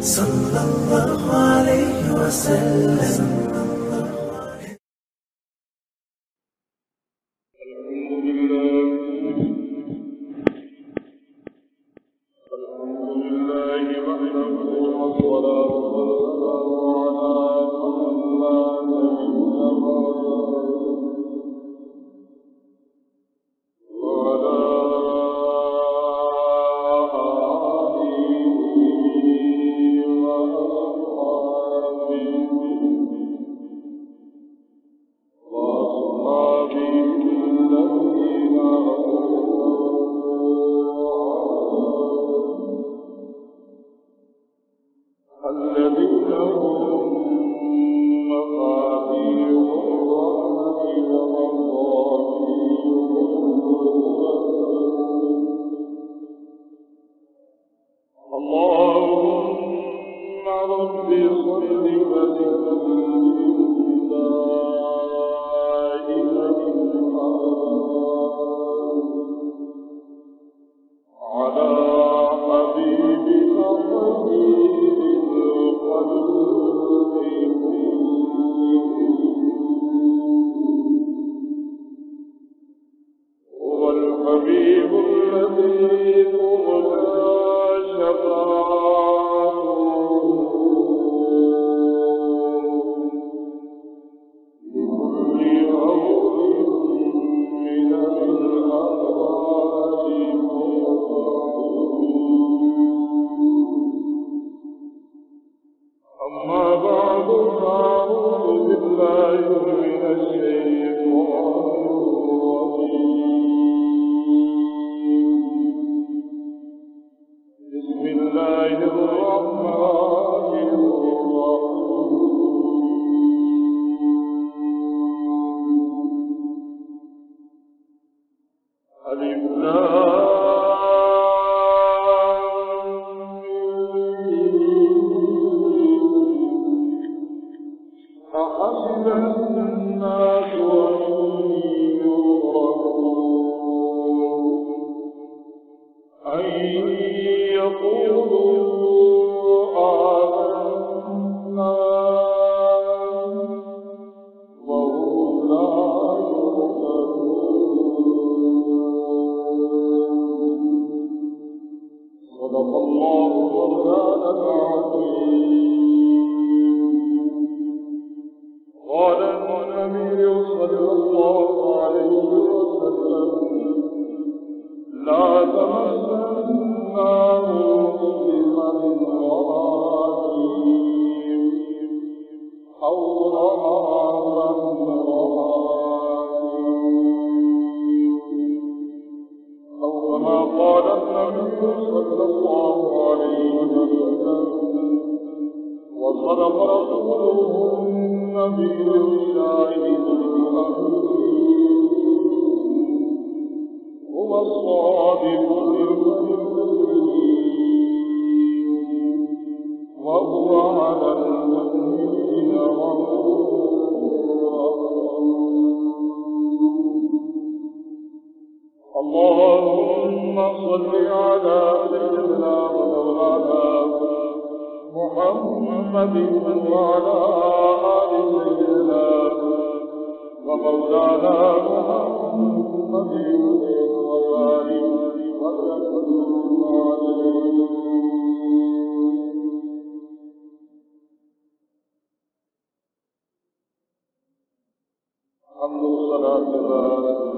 صلى الله عليه وسلم. سورہ ضرور سے ہے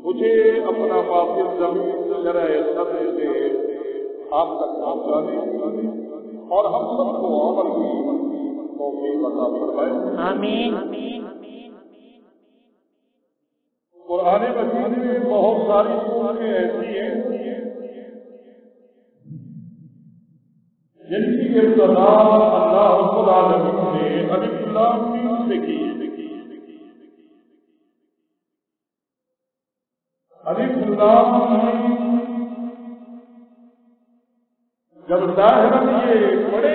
مجھے اپنا واپس زمین شرح صدر سے آپ تک پہنچانے اور ہم سب کو عمل کی توفیق عطا فرمائے۔ آمین۔ قرآن مجید میں بہت ساری صورتیں ایسی ہیں جن کی ابتدا اللہ رب العالمین نے لام میم سے کی۔ الف لام جب ظاہر یہ پڑے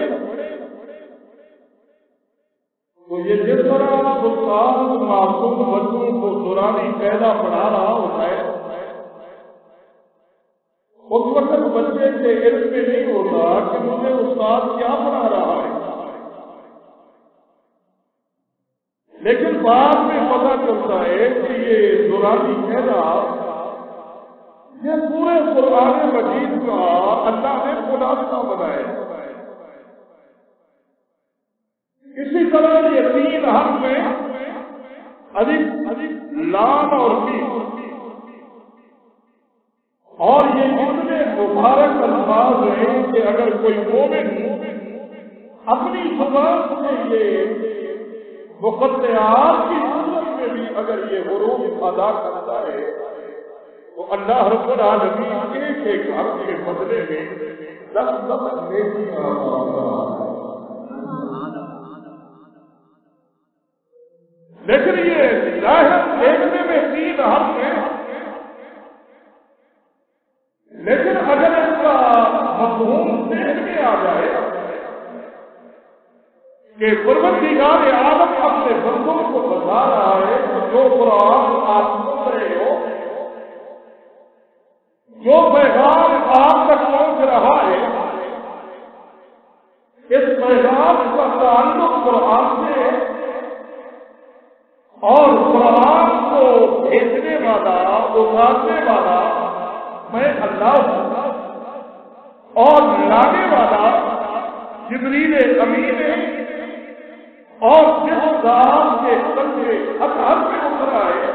تو یہ جس طرح سلطان معصوم بچوں کو دورانی پیدا پڑھا رہا ہوتا ہے، اس وقت بچے کے علم میں نہیں ہوتا کہ مجھے استاد کیا پڑھا رہا ہے۔ لیکن بعد میں پتا چلتا ہے کہ یہ دورانی پیدا یہ پورے قرآن مجید کا اللہ نے خلاصہ بنایا اسی طرح یہ تین حرف میں ادھک ادھک لام اور اور یہ اتنے مبارک الفاظ ہیں کہ اگر کوئی مومن اپنی زبان سے یہ مقدعات کی صورت میں بھی اگر یہ حروف ادا کرتا ہے تو اللہ رب العالمین ایک ایک حرف کے بدلے میں دس دس نیکیاں لیکن یہ ظاہر دیکھنے میں تین حرف ہیں۔ لیکن اگر اس کا مضمون دیکھ میں آ جائے کہ پروردگار عالم اپنے بندوں کو بتا رہا ہے کہ جو قرآن آپ سن رہے ہو جو پیغام آپ تک پہنچ رہا ہے، اس پیغام کا تعلق قرآن سے اور قرآن کو بھیجنے والا اتارنے والا میں اللہ ہوں۔ اور لانے والا جبریل امین ہے۔ اور جس ذات کے سمجھے اطہر میں اترا ہے،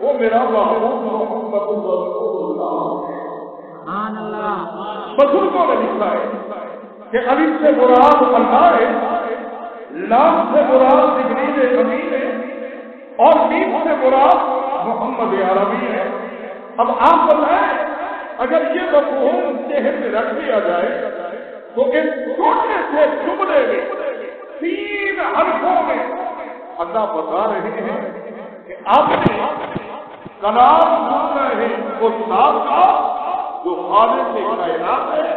وہ میرا محبوب محمد رسول اللہ بزرگوں نے لکھا ہے کہ علی سے مراد اللہ ہے لام سے مراد جبریل امین ہے اور نیم سے مراد محمد عربی ہے۔ اب آپ بتائیں، اگر یہ مفہوم ذہن میں رکھ دیا جائے، تو اس چھوٹے سے جملے میں، تین حرفوں میں اللہ بتا رہے ہیں کہ آپ نے کلام سن رہے اس نام کا جو خالق سے کائنات ہے،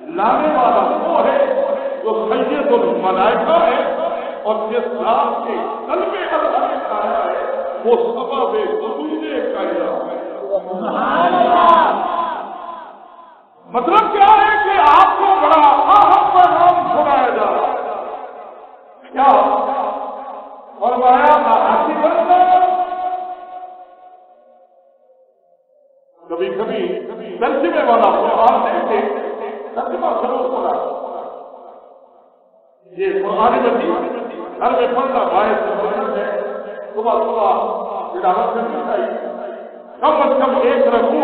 لانے والا وہ ہے جو سید الملائکہ ہے اور جس نام کے قلب اللہ نے کھایا ہے، وہ سبب وجود کائنات ہے۔ مطلب کیا ہے کہ آپ کو بڑا اہم پیغام سنایا جا رہا ہے۔ کیا؟ فرمایا کبھی کبھی ترجمے والا قرآن دیکھے ترجمہ ضرور پڑا یہ قرآن مجید گھر میں پڑھنا باعث ہے۔ صبح صبح تلاوت کرنی چاہیے۔ کم از کم ایک رکھو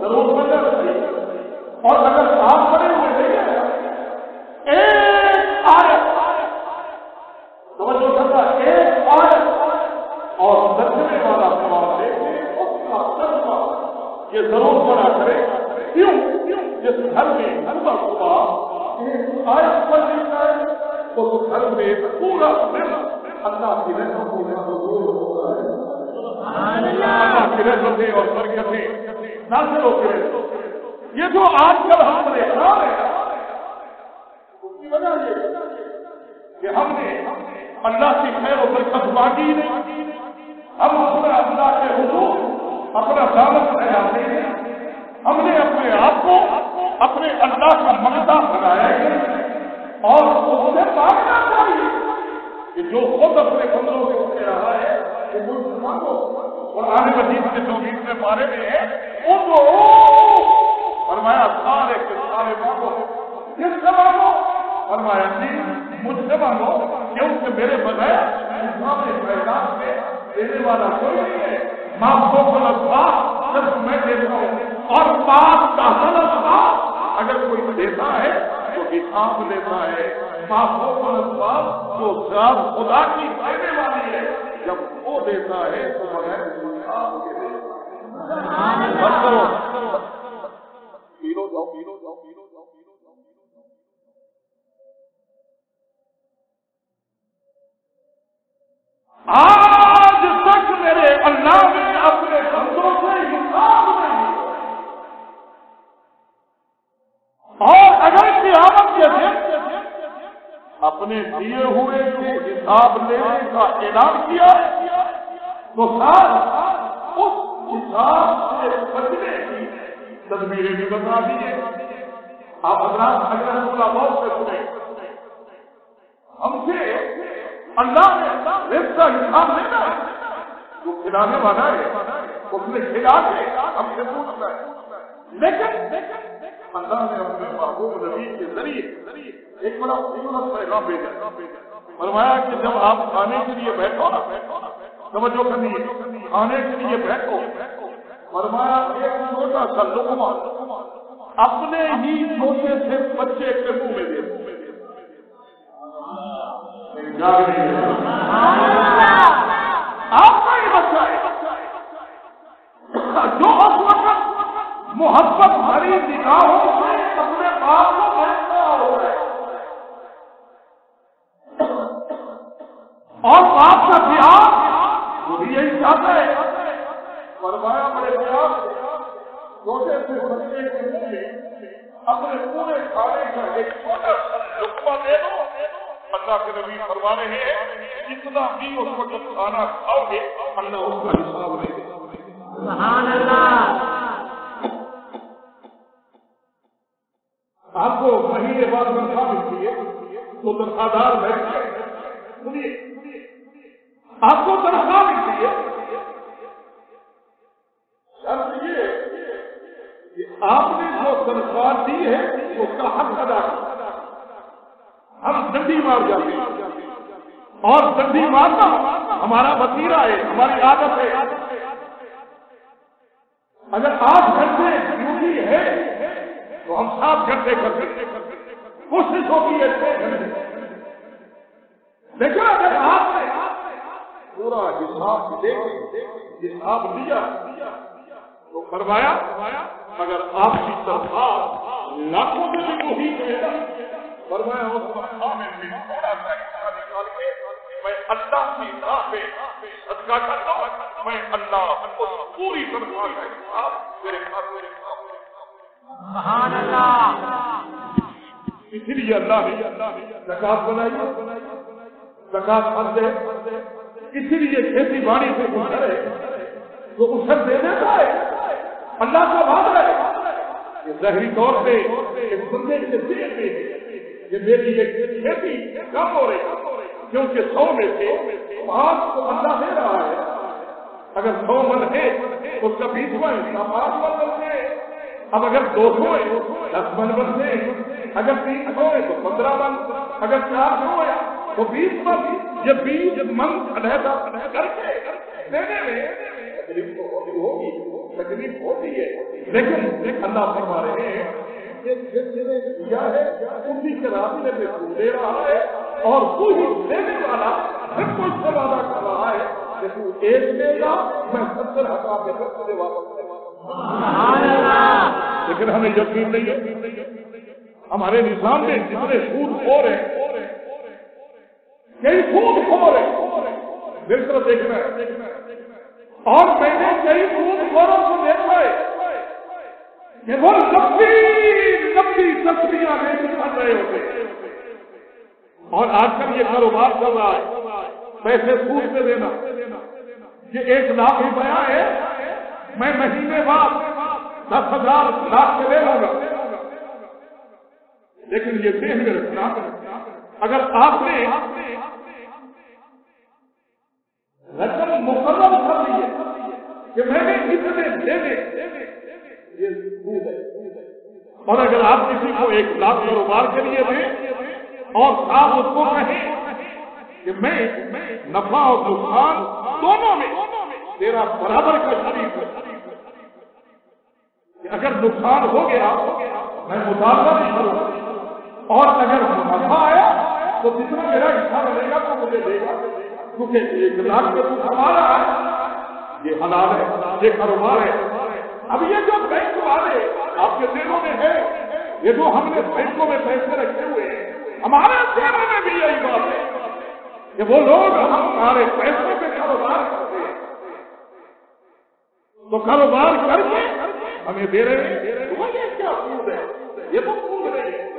ضرور بننا چاہیے۔ اور اگر آپ پڑے ہوئے نہیں ہیں ایک آیت توجہ کرتا ایک آیت اور ترجمے والا سوال دیکھے اس کا ترجمہ یہ ضرور پڑا کرے۔ کیوں؟ جس گھر میں صبح صبح ایک آیت پڑھ لی جائے تو اس گھر میں پورا اللہ کی رحمتوں میں حضور ہوتا ہے۔ اللہ کی رحمتیں اور برکتیں نازل ہوتے ہیں۔ یہ جو آج کل ہم نے رہے ہیں اس کی وجہ یہ کہ ہم نے اللہ کی خیر و برکت مانگی نہیں ہم اپنا اللہ کے حضور اپنا دعوت لگاتے ہیں۔ ہم نے اپنے آپ کو اپنے اللہ کا منتا بنایا ہے۔ اور اس سے مانگنا چاہیے کہ جو خود اپنے کمروں میں اٹھ رہا ہے، وہ مجھ سے مانگو اور آنے مجید کے چوبیس میں پارے میں ہے وہ تو فرمایا، سارے کے سارے مانگو کس سے مانگو فرمایا جی مجھ سے مانگو کیونکہ میرے بغیر سامنے میدان میں دینے والا کوئی نہیں ہے۔ کو صرف میں دیتا ہوں۔ اور پاک کا غلط اگر کوئی دیتا ہے، تو حساب لیتا ہے۔ کو تو سب خدا کی دینے والی ہے۔ جب وہ دیتا ہے، تو بغیر حساب کے دیتا بس آج تک میرے اللہ نے اپنے بندوں سے حساب نہیں اور اگر قیامت کے دن اپنے دیے ہوئے کے حساب لینے کا اعلان کیا، تو سر اس حساب سے بچنے کی تدبیریں بھی بتا دیے آپ حضرات اگر اللہ بہت سے سنیں ہم سے اللہ نے رزق کا حساب لینا ہے۔ جو کھلانے والا ہے اس نے کھلا کے ہم سے پوچھنا ہے لیکن اللہ نے اپنے محبوب نبی کے ذریعے ایک بڑا قیمت پیغام بھیجا۔ فرمایا کہ جب آپ کھانے کے لیے بیٹھو نا توجہ کرنی ہے، کھانے کے لیے بیٹھو۔ فرمایا، ایک چھوٹا سا لقمہ اپنے ہی چھوٹے سے بچے کے منہ میں دے۔ آپ کا ہی بچہ ہے جو اس وقت محبت بھری نگاہوں سے اپنے باپ کو بچتا ہو رہا ہے اور باپ کا پیار وہ بھی یہی چاہتا ہے۔ فرمایا بڑے پیار چھوٹے سے بچے کے منہ میں اپنے پورے کھانے کا ایک چھوٹا سا لقمہ دے دو اللہ کے نبی فرما رہے ہیں، جتنا بھی اس وقت کھانا کھاؤ گے، اللہ اس کا حساب رہے گا۔ سبحان اللہ آپ کو مہینے بعد تنخواہ ملتی ہے تو تنخواہ دار بیٹھے سنیے آپ کو تنخواہ ملتی ہے شرط یہ کہ آپ نے جو تنخواہ دی ہے اس کا حق ادا کیا ہم ڈنڈی مار جاتے ہیں اور ڈنڈی ہمارا وسیلہ ہے، ہماری عادت ہے۔ اگر آٹھ گھنٹے ڈیوٹی ہے، تو ہم سات گھنٹے کرتے کوشش ہوتی ہے چھ گھنٹے لیکن اگر آپ نے پورا حساب دے حساب لیا، تو فرمایا، اگر آپ کی تنخواہ لاکھوں میں بھی وہی فرمایا، اس تنخواہ میں بھی تھوڑا سا اللہ کی راہ پہ صدقہ کرتا ہوں۔ میں اللہ کو پوری تنخواہ کا حساب میرے کھاتے میں سبحان اللہ۔ اسی لیے اللہ نے زکات بنائی زکات فرض ہے۔ اسی لیے کھیتی باڑی سے گزر ہے۔ تو اسر دے دیتا ہے۔ اللہ کا وعدہ ہے۔ یہ ظاہری طور پہ ایک بندے کے دل میں ہے کہ میری ایک کھیتی کم ہو رہی کیونکہ سو میں سے پانچ تو اللہ دے رہا ہے۔ اگر سو من ہے اس کا بیسواں حصہ پانچ من بنتے اب اگر دو سو ہے، دس من بنتے اگر تین سو ہے تو پندرہ من۔ اگر چار سو ہے تو بیس من۔ یہ بیس من علیحدہ کر کے دینے میں ہوگی، تکلیف ہوتی ہے۔ لیکن اللہ فرما رہے ہیں یہ ہے اسی کے راستے پہ تو دے رہا ہے۔ اور تو دینے والا پھر کوئی سے وعدہ کر رہا ہے کہ تو ایک دے گا میں ستر ہٹا کے پھر تجھے واپس دے گا لیکن ہمیں یقین نہیں ہے۔ ہمارے نظام میں جتنے سود خور ہیں، کئی سود خور ہیں۔ میری طرف دیکھنا ہے۔ اور میں نے کئی سود خوروں کو دیکھا ہے کہ وہ لمبی لمبی تصویریں لے کے بن رہے ہوتے۔ ہیں اور آج کل یہ کاروبار چل رہا ہے۔ پیسے سود پہ دینا۔ یہ ایک لاکھ روپیہ ہے۔ میں مہینے بعد دس ہزار لاکھ کے لے لوں گا۔ لیکن یہ دیکھ کر رکھنا اگر آپ نے رقم مقرر کر لی ہے کہ میں نے اتنے دینے یہ سود ہے۔ اور اگر آپ کسی کو ایک لاکھ کاروبار کے لیے دیں اور آپ اس کو کہیں کہ میں، نفع اور نقصان دونوں میں تیرا برابر کا شریف ہے کہ اگر نقصان ہو گیا، میں مطالبہ نہیں کروں۔ اور اگر نفع آیا، تو جتنا میرا حصہ ملے گا، تو مجھے دے گا۔ کیونکہ ایک لاکھ میں تو کما رہا ہے، یہ حلال ہے، یہ کاروبار ہے۔ اب یہ جو بینک والے آپ کے دلوں میں ہے یہ جو ہم نے بینکوں میں پیسے رکھے ہوئے ہیں۔ ہمارے دلوں میں بھی یہی بات ہے کہ وہ لوگ ہمارے پیسوں پہ کاروبار کرتے ہیں۔ تو کاروبار کر کے ہمیں دے رہے ہیں۔ یہ کیا سود ہے؟ یہ تو سود نہیں ہے۔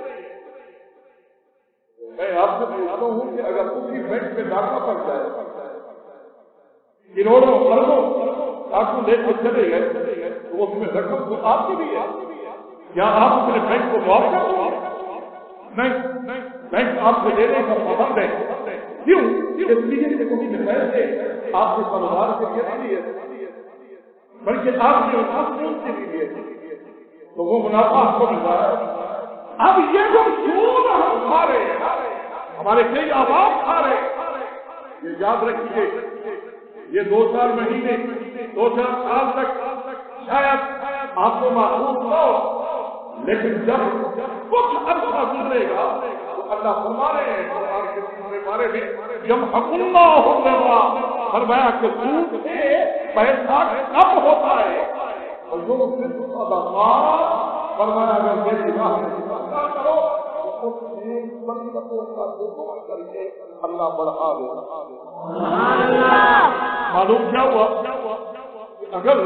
میں آپ سے پوچھتا ہوں کہ اگر کسی بینک میں ڈاکہ پڑ جائے، کروڑوں اربوں ڈاکو لے کے چلے گئے، تو اس میں رقم تو آپ کی بھی ہے۔ کیا آپ اپنے بینک کو معاف کر دو؟ نہیں۔ بینک آپ سے لینے کا پابند ہے۔ کیوں؟ اس لیے کہ کبھی پیسے آپ کے کاروبار کے لیے نہیں ہے بلکہ آپ کے مصنوع کے لیے تو وہ منافع آپ کو مل رہا ہے۔ اب یہ جو سود ہم کھا رہے ہیں، ہمارے کئی آباد کھا رہے ہیں، یہ یاد رکھیے، یہ دو چار مہینے، دو چار سال تک شاید آپ کو محسوس ہو، لیکن جب کچھ عرصہ گزرے گا اللہ فرما رہے ہیں قرآن کے تیسرے بارے میں جب حکمہ ہو گیا فرمایا کہ سود سے پیسہ کم ہوتا ہے۔ اور جو صرف صدقات فرمایا اگر میری راہ میں کرو، تو اللہ بڑھا دے۔ معلوم کیا ہوا؟ اگر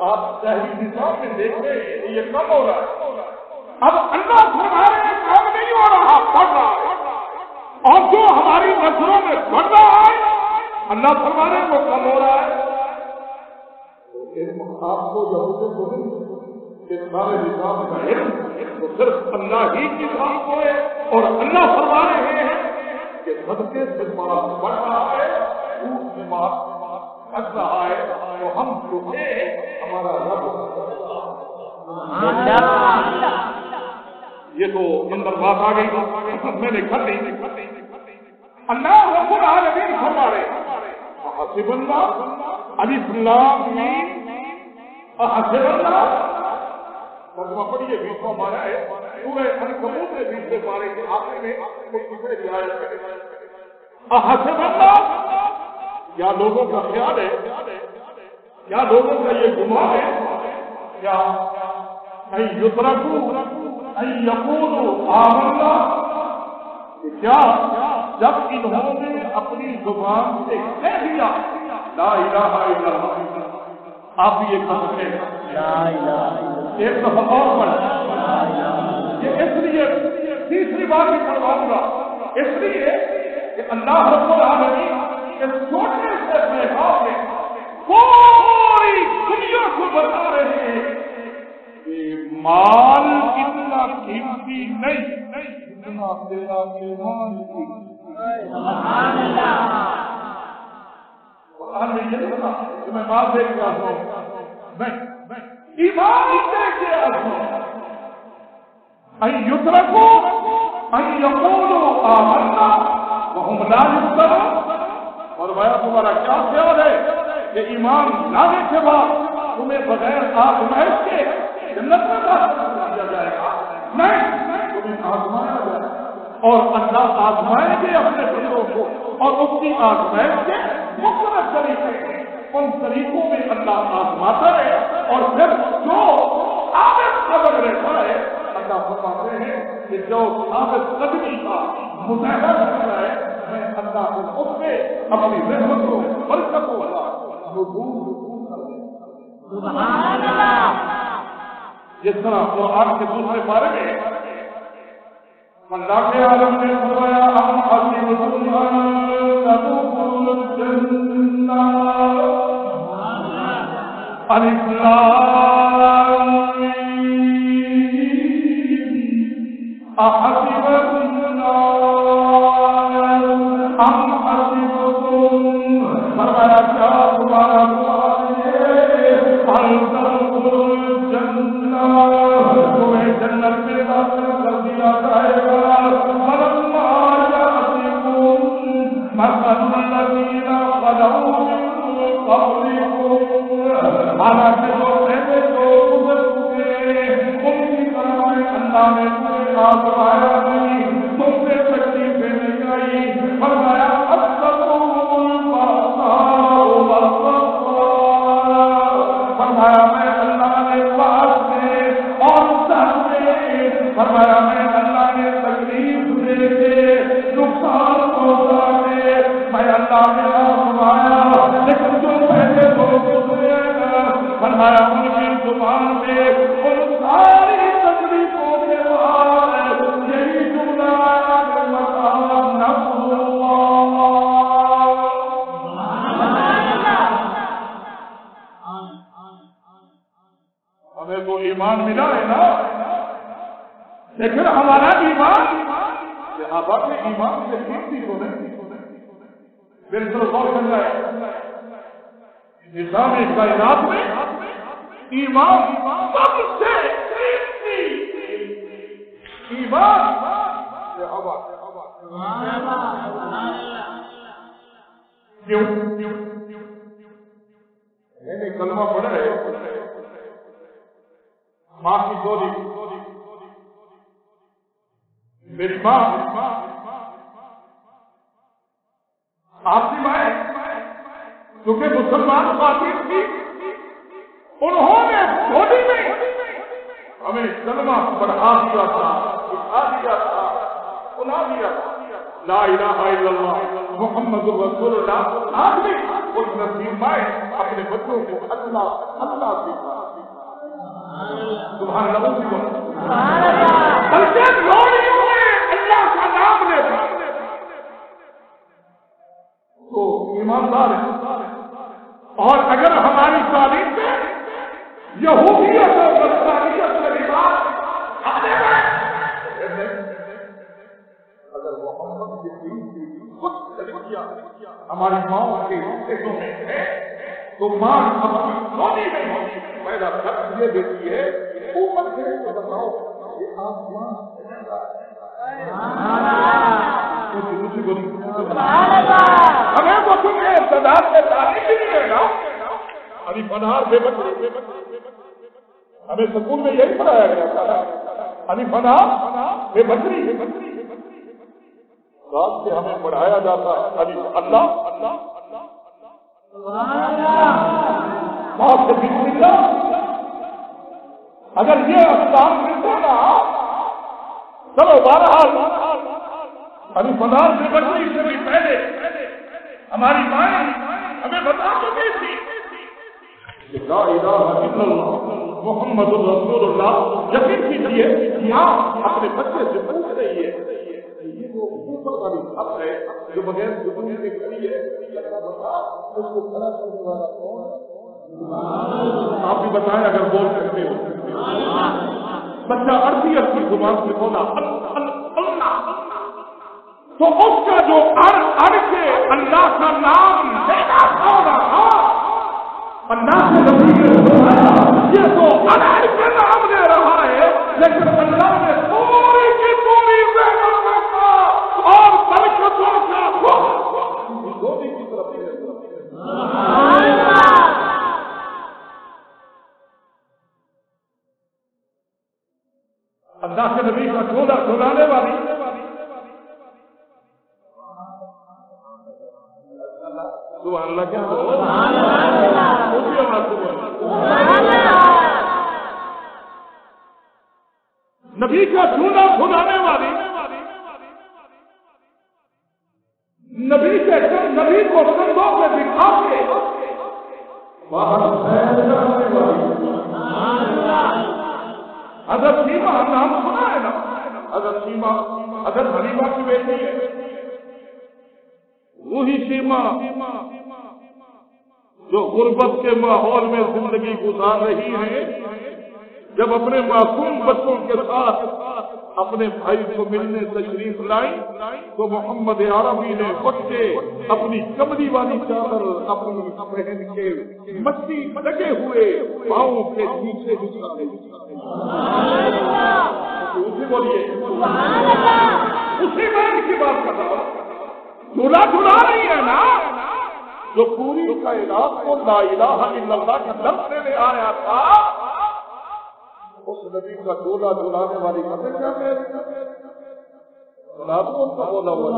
آپ شہری نظام میں دیکھتے ہیں یہ کم ہو رہا ہے۔ اب اللہ فرما رہے ہو رہا بڑھ رہا ہے اور جو ہماری نظروں میں بڑھ رہا ہے۔ اللہ فرما رہے وہ کم ہو رہا ہے۔ آپ کو جو سارے نظام کا علم، تو صرف اللہ ہی کی بات کو ہے اور اللہ فرما رہے ہیں کہ صدقے سے بڑا بڑھ رہا ہے سود سے رہا ہے۔ تو ہم جو ہمارا رب اللہ یہ تو اندر بات آ گئی۔ میں نے کر لی اللہ رب العالمین فرما رہے حسب اللہ علی اللہ حسب اللہ ترجمہ پڑھیے بیچ میں ہمارا ہے۔ پورے انکبوت کے بیچ میں پارے کے آخر میں کوئی کسی رعایت حسب اللہ کیا لوگوں کا خیال ہے کیا لوگوں کا یہ گمان ہے کیا یترکو۔ یقول آمنا. کیا جب انہوں نے اپنی زبان سے کہہ دیا لا الہ الا اللہ. آپ یہ کہہ سکتے ایک دفعہ اور پڑھ یہ اس لیے تیسری بار بھی پڑھواؤں گا. اس لیے کہ اللہ رب العالمین اس چھوٹے سے پیغام میں پوری دنیا کو بتا رہے ہیں مال اتنا قیمتی نہیں۔ اتنا تیرا ایمان کی سبحان قیمتی میں مال دیکھ رہا ہوں۔ نہیں ایمان دیکھ رہا ہوں أن يتركوا أن يقولوا آمنا وهم لا يفترون فرمایا، تمہارا کیا خیال ہے کہ ایمان لانے کے بعد تمہیں بغیر آزمائش کے جنت میں داخل کر جائے گا نہیں تمہیں آزمایا جائے گا اور اللہ آزمائیں گے اپنے بندوں کو اور اس کی آزمائش کے مختلف طریقے ان طریقوں میں اللہ آزماتا ہے اور پھر جو عابد قدر رہتا ہے اللہ فرماتے ہیں کہ جو عابد قدمی کا مظاہرہ کرتا ہے میں اللہ کو اس میں اپنی رحمت کو برکت کو سبحان اللہ جس طرح قرآن کے دوسرے بارے میں اللہ کے عالم نے فرمایا ہم الجنہ. غور کر رہا ہے نظام کائنات میں ایمان سب سے ایمان۔ صحابہ کیوں میں نے کلمہ پڑھا ہے ماں کی گولی میری ماں آپ کی ماں کیونکہ مسلمان خواتین تھی انہوں نے گولی میں ہمیں کلمہ پڑھا دیا تھا سکھا دیا تھا سنا دیا تھا۔ لا الہ الا اللہ، محمد رسول اللہ آج بھی اس نصیب مائے اپنے بچوں کو اللہ اللہ سکھا سبحان اللہ اسی کو بلکہ لوڑیوں میں اللہ کا نام لیتا تو ایماندار ہے اور اگر ہماری تعلیم میں یہودیت اور نصرانیت کا لباس آنے اگر محمد کے دین کی کچھ طریقہ ہماری ماں کے حصوں میں ہے، تو ماں اپنی سونی میں پیدا کر یہ دیتی ہے اوپر سے بتاؤ کہ آپ ماں ہمیں تو تم نے سے تعلیم نہیں ابھی بے ہمیں سکول میں یہی پڑھایا گیا تھا ابھی پنہار بے بکری رات سے ہمیں پڑھایا جاتا ہے ابھی اللہ اللہ بہت سے بسم اللہ اگر یہ اسلام ملتا نا چلو بارہ ابھی پدار سے بچی سے بھی پہلے ہماری مائیں ہمیں بتا چکی تھی۔ لا الہ الا اللہ، محمد رسول اللہ، یقین کیجیے یہاں اپنے بچے سے پوچھ رہی ہے۔ یہ اوپر والی چھت ہے جو بغیر کھڑی ہے۔ بتا اس کو کھڑا کرنے والا کون آپ بھی بتائیں اگر بول سکتے ہو۔ بچہ اڑتی اڑتی زبان سے بولا تو اس کا جو اڑ اڑ کے اللہ کا نام لینا ہوگا ہاں۔ اللہ کے نبی یہ تو اڑ اڑ کے نام لے رہا ہے، لیکن اللہ نے گزار رہی ہے جب اپنے معصوم بچوں کے ساتھ اپنے بھائی کو ملنے تشریف لائی تو محمد عربی نے بچے اپنی کمری والی چادر اپنی پہن کے مچھلی لگے ہوئے پاؤں کے نیچے اسی بولیے، اسی بات کی بات کر رہا جھولا جھولا نہیں ہے نا؟ جو پوری کائنات کو لا الہ الا اللہ کا لفظ لینے آیا تھا، اس نبی کا ڈولا ڈولانے والی خبر کیا کہہ رہی ہے رات کو کا بولا ہوا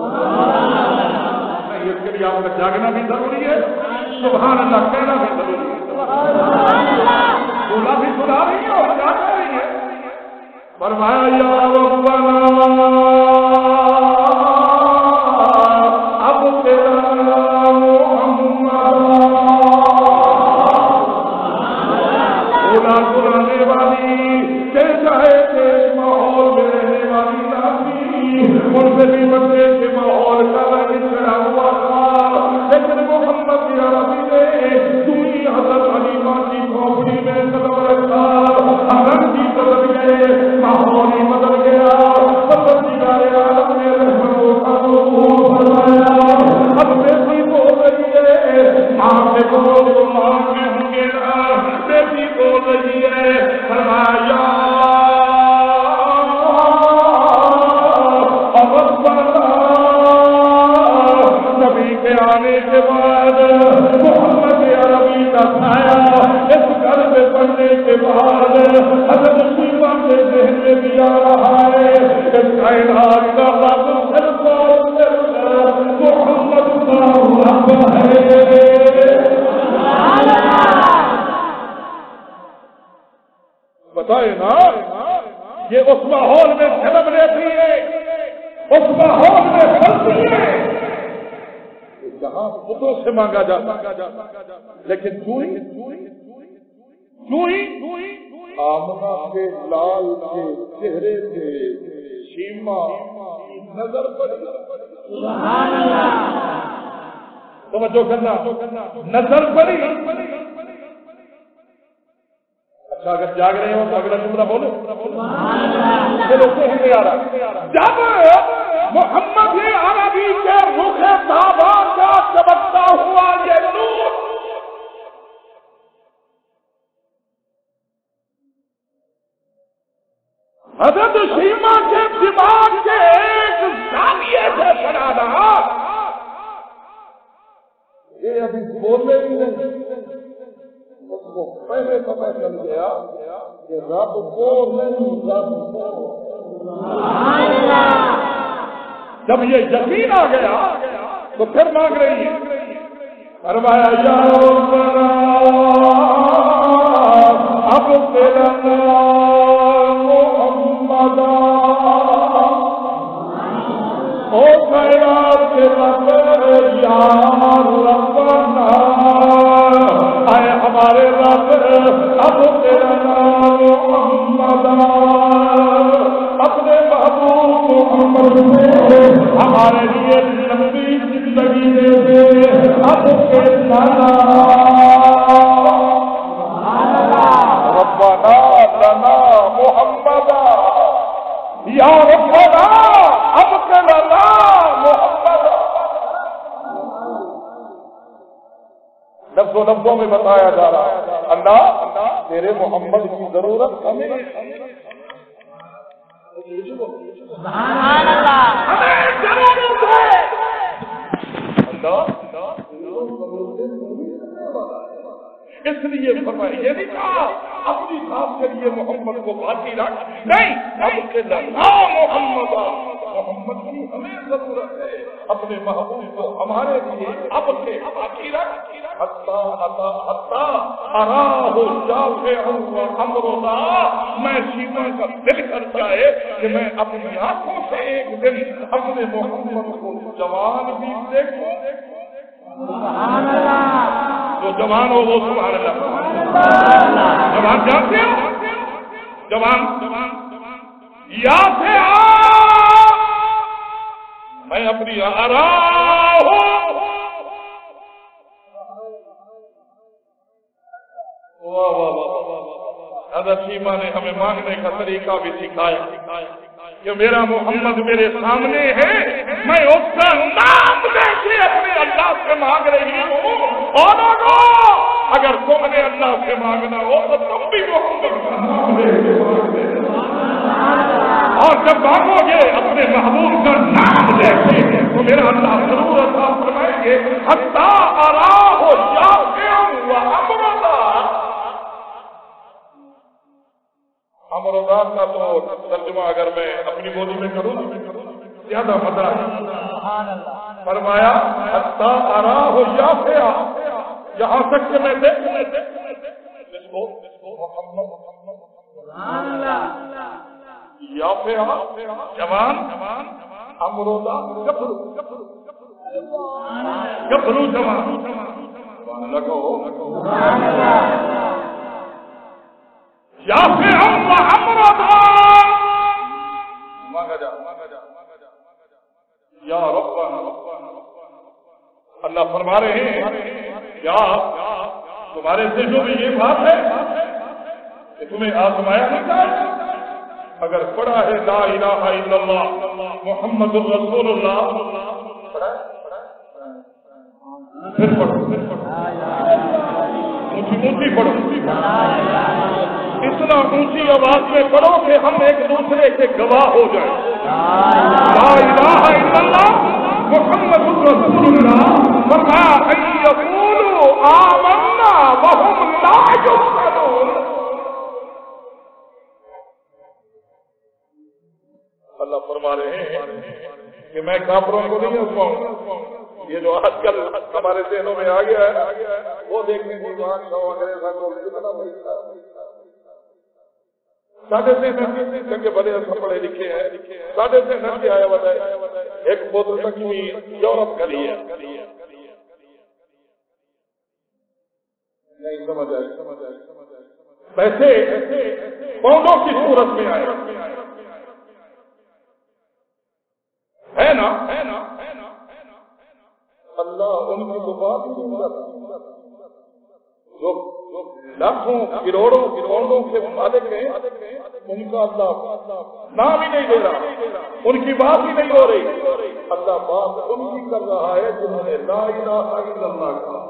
اس کے لیے آپ کا جاگنا بھی ضروری ہے، سبحان اللہ، کہنا بھی ضروری ہے۔ ڈولا بھی سنا رہی ہے اور جاگ رہی ہے۔ فرمایا، یا ربنا لیکن چوئی چوئی آمنا کے لال کے چہرے سے شیما نظر پڑی۔ توجہ کرنا۔ نظر پڑی۔ اچھا اگر جاگ رہے ہو تو اگلا جملہ بولو۔ چلو کہیں نہیں آ رہا جب محمد عربی کے رخ صحابہ کا چمکتا ہوا یہ نور حضرت شیما کے دماغ کے ایک زاویے سے بنا رہا یہ ابھی بولے ہی نہیں اس کو پہلے پتہ چل گیا کہ رب کو نہیں رب کو جب یہ یقین آ گیا تو پھر مانگ رہی ہے فرمایا یا ربنا اب تیرا ہمارے رب، اب تیرا نام محمد اپنے محبوب محمد سے ہمارے لیے لمبی زندگی دے دے۔ اب کے نانا ربنا لنا محمد یا ربنا لفظ و لفظوں میں بتایا جا رہا ہے۔ اللہ تیرے محمد کی ضرورت ہمیں اس لیے فرمایا یہ نہیں کہا اپنی ذات کے لیے محمد کو باقی رکھ۔ نہیں اب کے محمد۔ محمد کی ہمیں ضرورت ہے اپنے محبوب کو ہمارے لیے اب کے میں شیما کا دل کرتا ہے کہ میں اپنی آنکھوں سے ایک دن اپنے محمد کو جوان بھی دیکھوں۔ سبحان اللہ۔ جو جوان ہو وہ سبحان اللہ۔ جوان جانتے ہو؟ جوان یا سے آ میں اپنی آرا ہوں واہ واہ واہ حضرت شیما نے ہمیں مانگنے کا طریقہ بھی سکھایا۔ کہ میرا محمد میرے سامنے ہے۔ میں اس کا نام لے کے اپنے اللہ سے مانگ رہی ہوں۔ اور اگر تم نے اللہ سے مانگنا ہو تو تم بھی محمد اور جب مانگو گے اپنے محبوب کا نام لے کے تو میرا اللہ ضرور عطا فرمائیں گے حتی اراہ جافع و امرنا امروزہ کا تو ترجمہ اگر میں اپنی بولی میں کروں، زیادہ مزہ فرمایا، حتی ارا ہو یا پھیا یہاں تک کہ میں دیکھوں جس کو محمد۔ یا پھیا جوان امروزہ گبرو گبرو جوان لگو۔ یا پھر ہم امروزہ یا ربنا، اللہ فرما رہے ہیں کیا تمہارے دلوں میں یہ بات ہے، کہ تمہیں آزمایا نہیں جائے۔ اگر پڑا ہے لا الہ الا اللہ، محمد الرسول اللہ پھر پڑھو۔ اونچی اونچی پڑھو۔ اتنا اونچی آواز میں پڑھو کہ ہم ایک دوسرے کے گواہ ہو جائیں۔ لا الہ الا اللہ، محمد رسول اللہ فرمایا ان یقولوا آمنا وهم لا یفتنون اللہ فرما رہے ہیں کہ میں کافروں کو نہیں اپاؤں یہ جو آج کل ہمارے ذہنوں میں آ گیا ہے، وہ دیکھنے کی بات انگریزا کو کتنا بڑی بڑے پڑھے لکھے ہیں۔ ساڈے سے نہ آیا ہوا ہے۔ ایک بوتل یورپ کا نہیں سمجھ ویسے پودوں کی صورت میں آئے۔ ہے نا؟ اللہ ان کی کرتا جو لاکھوں کروڑوں کروڑوں کے مالک ہیں ان کا اللہ نام ہی نہیں دے رہا۔ ان کی بات ہی نہیں ہو رہی۔ اللہ بات ان کی کر رہا ہے جنہوں نے لا الہ الا اللہ کہا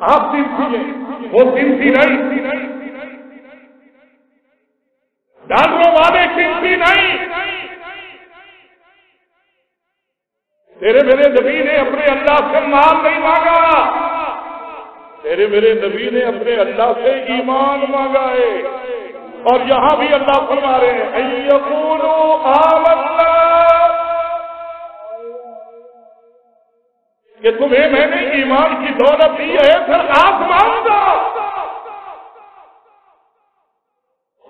آپ قیمتی ہیں وہ قیمتی نہیں۔ ڈالروں والے قیمتی نہیں۔ تیرے میرے نبی نے اپنے اللہ سے مال نہیں مانگا۔ تیرے میرے نبی نے اپنے اللہ سے ایمان مانگا ہے۔ اور یہاں بھی اللہ فرما رہے ہیں کہ تمہیں میں نے ایمان کی دولت دی ہے، پھر آپ مانگا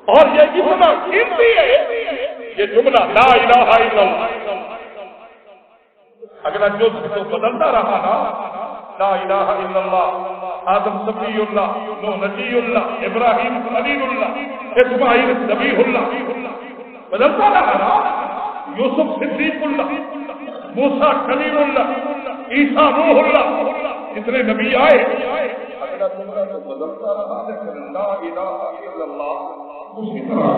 اور یہ جملہ قیمتی ہے۔ یہ جملہ لا الہ الا اللہ۔ اگلا جو تو بدلتا رہا نا۔ لا الہ الا اللہ۔ آدم صفی اللہ نو نجی اللہ ابراہیم خلیل اللہ اسماعیل نبی اللہ بدلتا رہا نا۔ یوسف صدیق اللہ موسا خلیل اللہ عیسیٰ نوح اللہ جتنے نبی آئے۔ اگلا جملہ تو بدلتا رہا، لیکن لا الہ الا اللہ۔ اسی طرح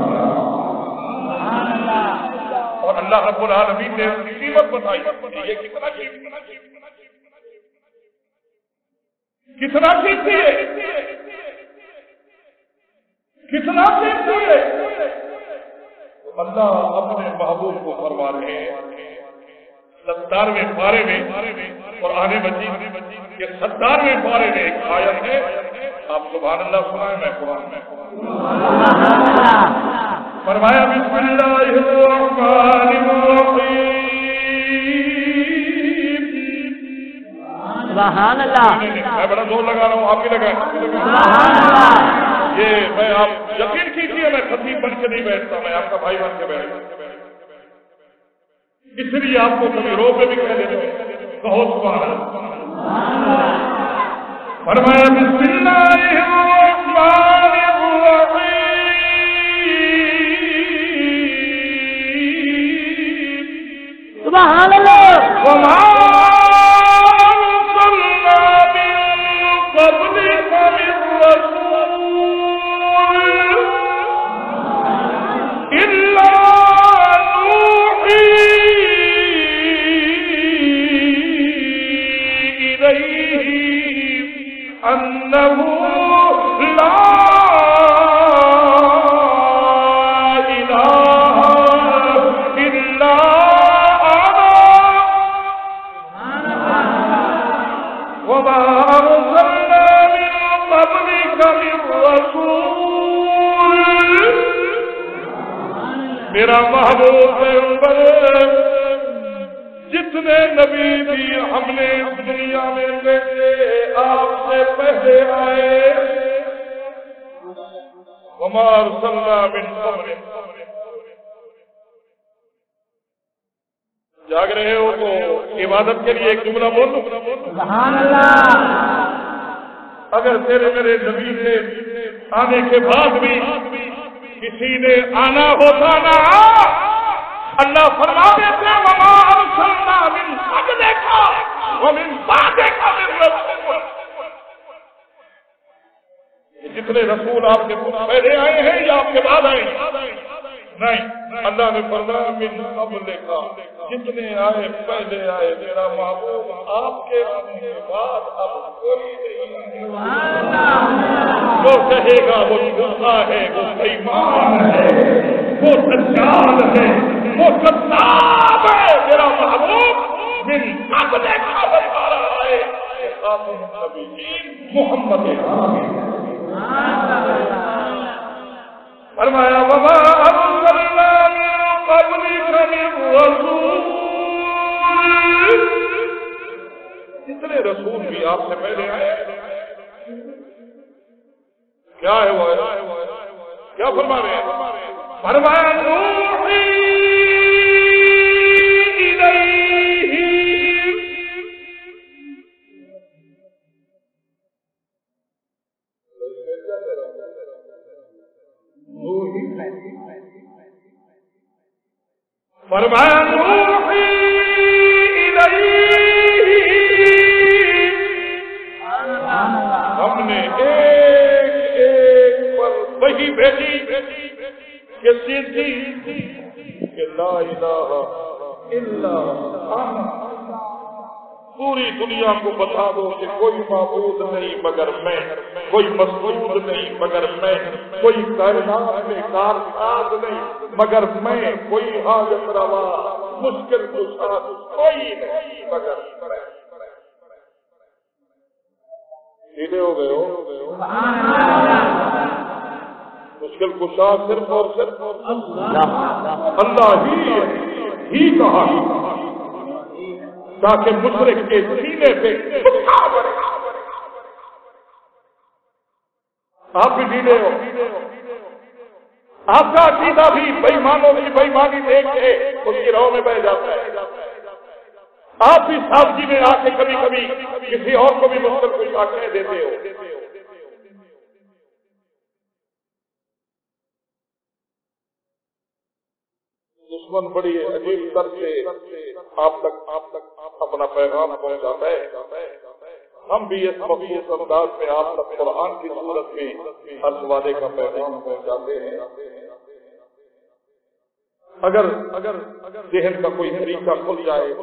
اور اللہ رب العالمین نے اس کی قیمت بتائی یہ کتنا قیمتی کتنا قیمتی ہے کتنا قیمتی ہے اللہ اپنے محبوب کو فرما رہے ہیں۔ ستارویں پارے میں اور آنے مجید یہ ستارویں پارے میں ایک آیت ہے۔ آپ سبحان اللہ سنائیں میں قرآن میں. فرمایا بسم اللہ الرحمن الرحیم. سبحان اللہ. میں بڑا زور لگا رہا ہوں آپ بھی لگائیں سبحان اللہ. یہ میں آپ یقین کیجیے میں خطیب بن کے نہیں بیٹھتا میں آپ کا بھائی بن کے بیٹھتا اس لیے آپ کو کبھی رو پہ بھی کہہ دیتے کہو سبحان اللہ. فرمایا کے لیے ایک جملہ بول دوں سبحان اللہ۔ اگر تیرے میرے نبی سے آنے کے بعد بھی کسی نے آنا ہوتا نہ اللہ فرما دیتے وما ارسلنا من قبلک ومن بعدک من رسول جتنے رسول آپ کے پہلے آئے ہیں یا آپ کے بعد آئے ہیں؟ نہیں۔ اللہ نے فرمایا، من قبلک، جتنے آئے، پہلے آئے، میرا محبوب، آپ کے آنے کے بعد اب کوئی نہیں۔ جو کہے گا، وہ جھوٹا ہے، وہ بےمان ہے۔ وہ سچال ہے، وہ کتاب ہے۔ میرا محبوب، من قبل کا بتا رہا ہے کہ خاتم النبیین، محمد فرمایا، وما ارسلنا من قبلك من رسول رسول بھی آپ سے پہلے آئے کیا ہے وہ کیا فرما رہے ہیں؟ فرمایا فرمایا نوحی الیہ۔ ہم نے ایک ایک پر وہی بھیجی کہ سیدھی کہ لا الہ الا اللہ۔ پوری دنیا کو بتا دو کہ کوئی معبود نہیں مگر میں، کوئی مسعود نہیں مگر میں، کوئی کائنات میں کارساز نہیں مگر میں، کوئی حاجت روا، مشکل کشا کوئی نہیں مگر میں۔ سیدھے ہو گئے ہو۔ مشکل کشا صرف اور صرف اللہ۔ ہی کہا۔ تاکہ مشرق کے سینے پہ آپ بھی ڈھیلے ہو۔ آپ کا عقیدہ بھی بےمانوں کی بےمانی دیکھ کے اس کی راہ میں بہ جاتا ہے۔ آپ بھی سادگی میں آ کے کبھی کبھی کسی اور کو بھی مشکل کچھ آٹے دیتے ہو۔ دشمن بڑی عجیب در سے آپ تک آپ تک اپنا پیغام پہنچاتا ہے۔ ہم بھی اس مقبوض انداز میں آپ تک قرآن کی صورت میں ہر والے کا پیغام پہنچاتے ہیں۔ اگر اگر ذہن کا کوئی طریقہ کھل جائے،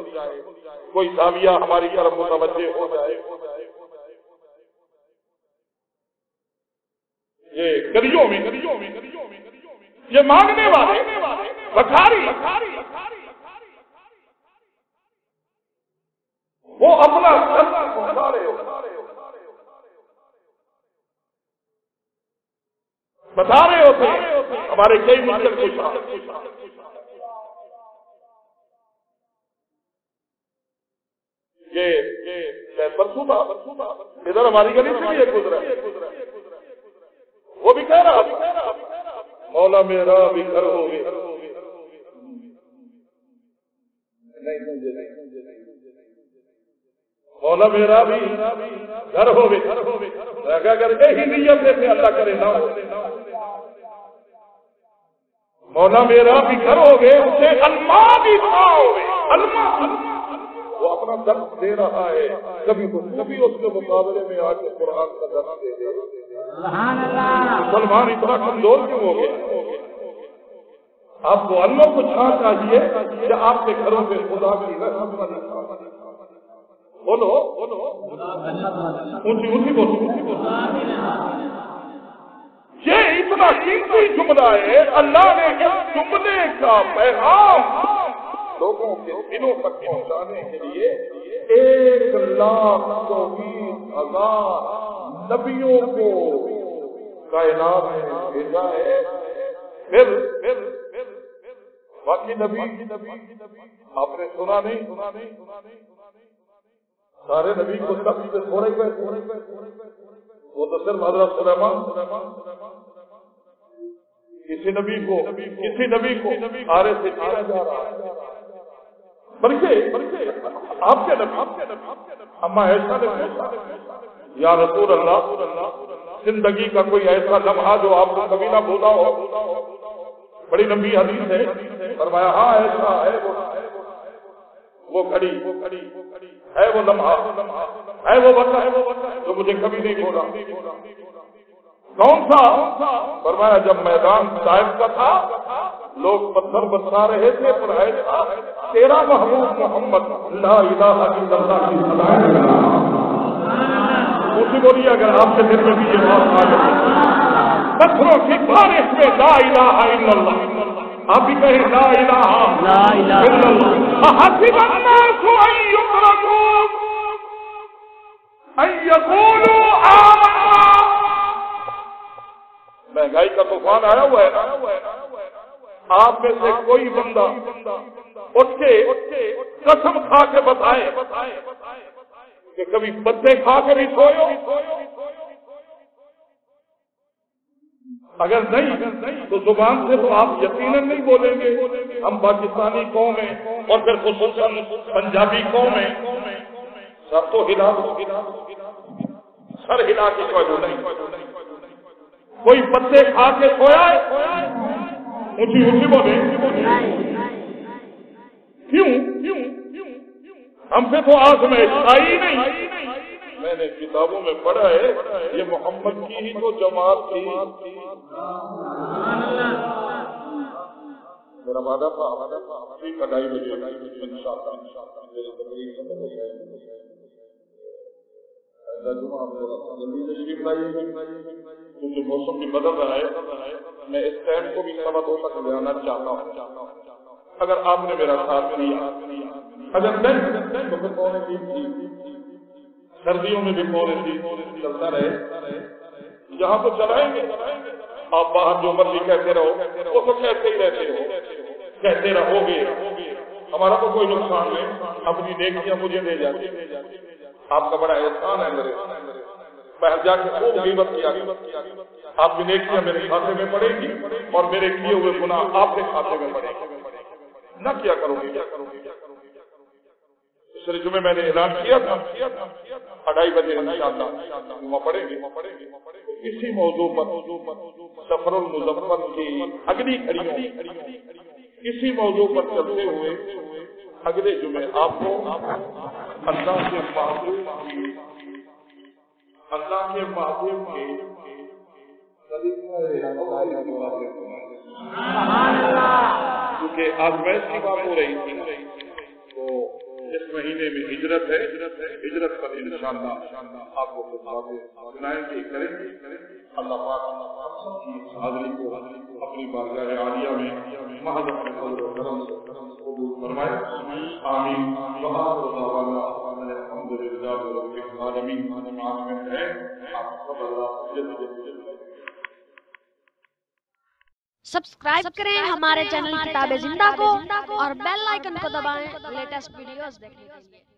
کوئی زاویہ ہماری طرف متوجہ ہو جائے، یہ گلیوں میں گلیوں میں گلیوں میں یہ مانگنے والے بخاری وہ اپنا پہنچا رہے ہو۔ بتا رہے ہوتے ہمارے کئی مشکل کچھ ادھر ہماری گلی سے بھی ایک گزرا۔ وہ بھی کہہ رہا مولا میرا بھی گھر ہو گیا۔ نہیں۔ مولا میرا بھی گھر ہو اگر یہی نیت کہ اللہ کرے نہ مولا میرا بھی گھر ہو گئے اسے اللہ بھی اللہ وہ اپنا درد دے رہا ہے۔ کبھی کبھی اس کے مقابلے میں آ کے قرآن کا درد دے دے۔ مسلمان اتنا کمزور کیوں ہو گیا؟ آپ کو اللہ کو چھا چاہیے کہ آپ کے گھروں پہ خدا کی رحمت بولو بولو اونچی اونچی بولو اونچی بولو۔ یہ اتنا قیمتی جملہ ہے، اللہ نے اس جملے کا پیغام لوگوں کے دلوں تک پہنچانے کے لیے ایک لاکھ چوبیس ہزار نبیوں کو کائنات میں بھیجا ہے۔ پھر پھر باقی نبی آپ نے سنا نہیں سنا نہیں سنا نہیں۔ سارے نبی کو سب سے تھوڑے پہ وہ تو صرف حضرت سلیمان، کسی نبی کو، کسی نبی کو آرے سے چیرا جا رہا ہے۔ بلکہ آپ کے نبی آپ کے نبی اما ایسا نے یا رسول اللہ، زندگی کا کوئی ایسا لمحہ جو آپ کو کبھی نہ بھولا ہو؟ بڑی لمبی حدیث ہے۔ فرمایا ہاں ایسا ہے۔ وہ وہ کڑی وہ کڑی ہے وہ لمحہ ہے وہ وقت جو مجھے کبھی نہیں بھولا۔ کون سا؟ فرمایا جب میدان صاحب کا تھا لوگ پتھر بسا رہے تھے پر ہے تیرا محبوب محمد لا الہ الا اللہ کی صلاح اسی بولیے اگر آپ کے دل میں بھی یہ بات آ جائے۔ پتھروں کی بارش میں لا الہ الا اللہ۔ آپ بھی کہیں لا الہ الا اللہ۔ طوفان آیا ہوا ہے؟ آپ میں سے کوئی بندہ اٹھ کے قسم کھا کے بتائے کہ کبھی پتے کھا کے بھی سوئے اگر نہیں، تو زبان سے تو آپ یقیناً نہیں بولیں گے۔ ہم پاکستانی قوم ہیں اور پھر خصوصاً پنجابی قوم ہیں۔ سر تو ہلا سر ہلا کے کوئی نہیں کوئی پتے کھا کے سویا ہے؟ اونچی اونچی بولے کیوں؟ ہم سے تو آس میں آئی نہیں۔ میں نے کتابوں میں پڑھا ہے، یہ محمد کی ہی تو جماعت تھی۔ میرا وعدہ تھا کٹائی بجے ان شاء اللہ کیونکہ موسم بھی بدل رہا ہے میں اس ٹائم کو بھی سبق ہو تک لینا چاہتا ہوں۔ اگر آپ نے میرا ساتھ دیا، اگر میں سردیوں میں بھی کون چلتا رہے۔ یہاں تو چلائیں گے۔ آپ باہر جو مرضی کہتے رہو، وہ تو کہتے ہی رہتے ہو۔ کہتے رہو گے۔ ہمارا تو کوئی نقصان نہیں۔ اپنی دیکھیاں مجھے دے جاتی آپ کا بڑا احسان ہے میرے۔ باہر جا کے خوب غیبت کیا۔ آپ کی نیکیاں میرے کھاتے میں پڑے گی اور میرے کیے ہوئے گناہ آپ کے کھاتے میں پڑے گی۔ نہ کیا کرو گی۔ اس جمعے میں نے اعلان کیا تھا۔ اڑائی بجے انشاءاللہ وہاں پڑے گی۔ اسی موضوع پر سفر المظفر کی اگلی کھڑیوں اسی موضوع پر چلتے ہوئے اگلے جمعے آپ کو اللہ کے محبوب کی اللہ کے محبوب کی کیونکہ آج ویس کی بات ہو رہی تھی۔ اس مہینے میں ہجرت ہے، ہجرت پر انشاءاللہ آپ کو سنائیں گے، کریں گے۔ اللہ پاک کی حاضری کو اپنی بارگاہ عالیہ میں محض اپنے فضل و کرم سے قبول فرمائے۔ آمین۔ وآخر دعوانا الحمد للہ رب العالمین۔ آمین۔ ہے آپ سب اللہ جل جل سبسکرائب کریں ہمارے چینل کتاب زندہ کو اور بیل آئیکن کو دبائیں لیٹسٹ ویڈیوز دیکھنے کے لیے۔